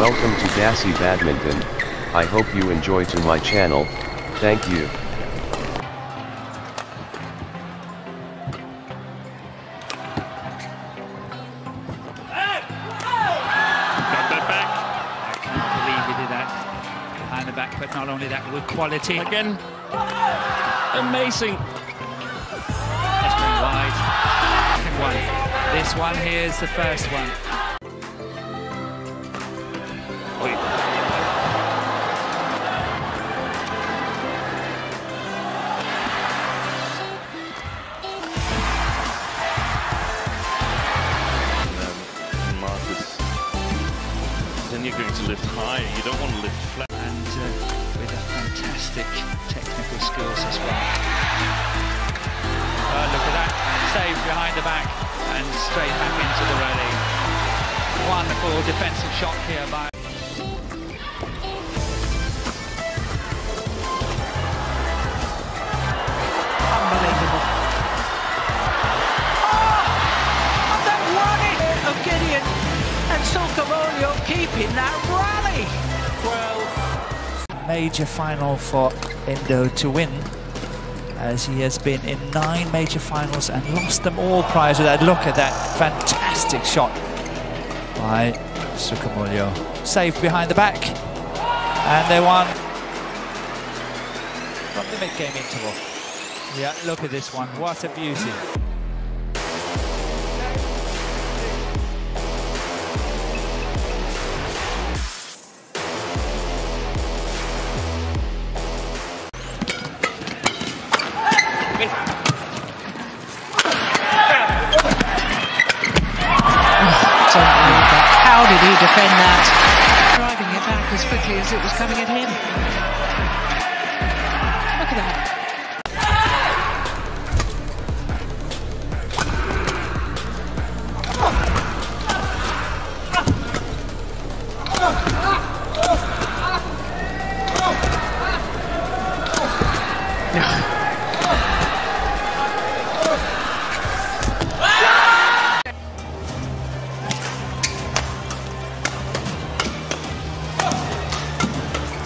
Welcome to Dasi Badminton, I hope you enjoy to my channel, thank you. Back. I can't believe he did that behind the back, but not only that, quality. Again. Amazing. One. This one here is the first one. Wait. Um, Marcus, then you're going to lift high. You don't want to lift flat. And uh, with a fantastic technical skills as well. Oh, look at that. Save behind the back and straight back into the rally. Wonderful defensive shot here by and keeping that rally. Major final for Indo to win, as he has been in nine major finals and lost them all prior to that. Look at that fantastic shot by Sukamuljo. Saved behind the back, and they won from the mid-game interval. Yeah, look at this one. What a beauty. How did he defend that? Driving it back as quickly as it was coming at him. Look at that.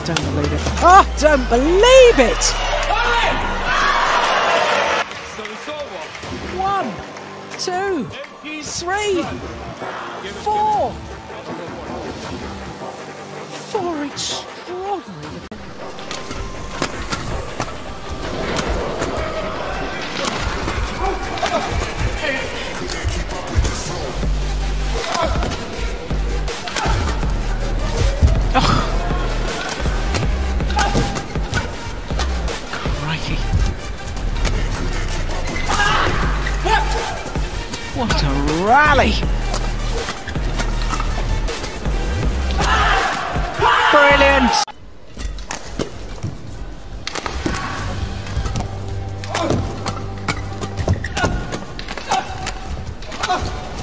Don't believe it. Oh, don't believe it! One, two, three, four. Four extraordinary. What a rally! Brilliant!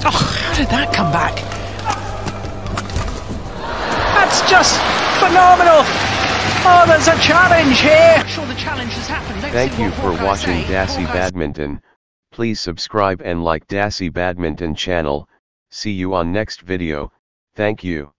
Oh, how did that come back? That's just phenomenal! Oh, there's a challenge here! Sure, the challenge has happened. Let's Thank you for watching say. Dasi Hawkeye Badminton, please subscribe and like Dasi Badminton channel, see you on next video, thank you.